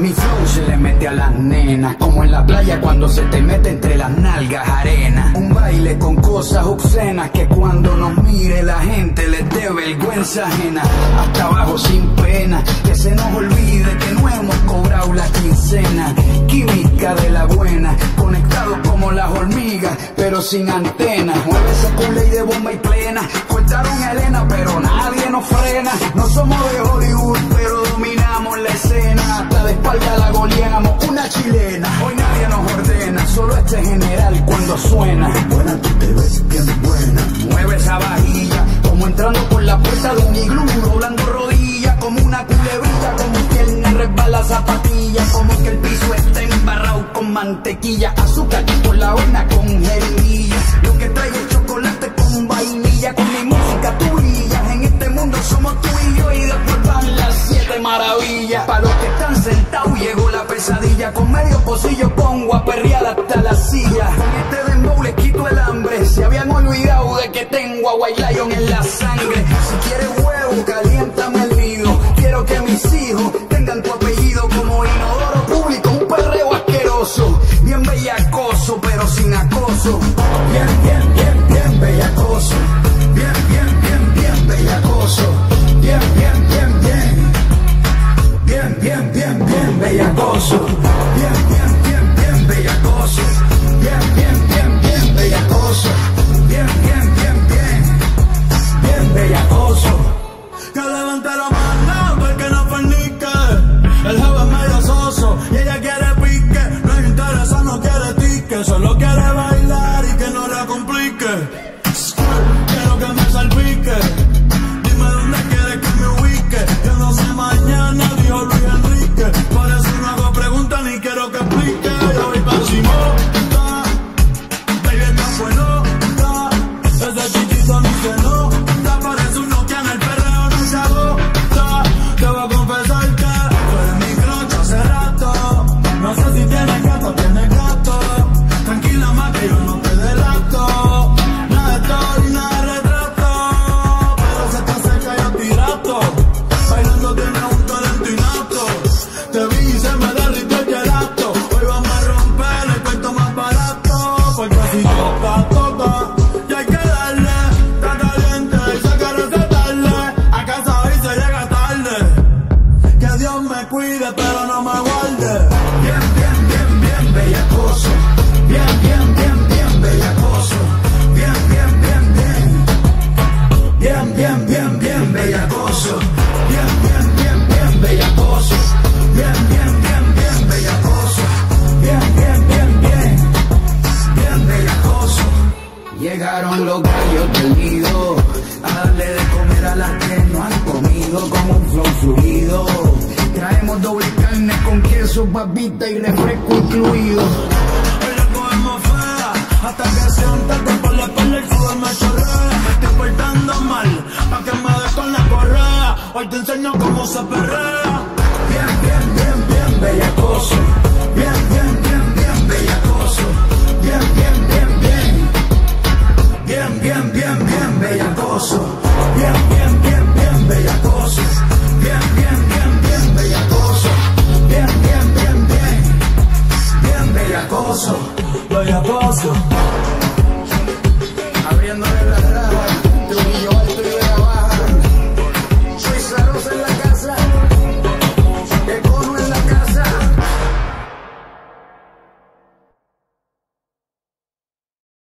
Mi flow se le mete a las nenas, como en la playa cuando se te mete entre las nalgas arena. Un baile con cosas obscenas que cuando nos mire la gente les dé vergüenza ajena. Hasta abajo sin pena, sin antenas. Mueve ese culo y de bomba y plena. Cortaron a Elena, pero nadie nos frena. No somos de Hollywood, pero dominamos la escena. Hasta de espalda la goleamos, una chilena. Hoy nadie nos ordena, solo este general cuando suena. Buena, tú te ves bien buena. Como que el piso está embarrado con mantequilla, azúcar por la avena con jeringuilla. Lo que trae el chocolate con vainilla, con mi música tú brillas. En este mundo somos tú y yo y después van las siete maravillas. Para los que están sentados llegó la pesadilla, con medio pocillo pongo a perrear hasta la silla. Con este dembow les quito el hambre, se habían olvidado de que tengo a White Lion en la sangre. Si quieres huevo, caliéntame sin acoso. Bien, bien, bien, bien bellacoso. Bien, bien, bien, bien bellacoso. Bien, bien, bien, bien. Bien, bien, bien, bien bellacoso. Bien, bien, bien, bien bellacoso. Bien, bien, bien, bien bellacoso. Bien, bien, bien, bien. Bien bellacoso. Que levante la mano porque no fornique. El es medio soso y ella quiere pique. No interesa, no quiere tique. Solo quiere bailar Te vi las que no han comido como un flow fluido. Traemos doble carne con queso, babita y refresco incluido. Hoy la cogemos fea, hasta que siéntate por la espalda el sudor me chorrea. Me estoy portando mal, pa' que me des con la correa. Hoy te enseño cómo se perrea. Bien, bien, bien, bien bellacoso. Bien, bien, bien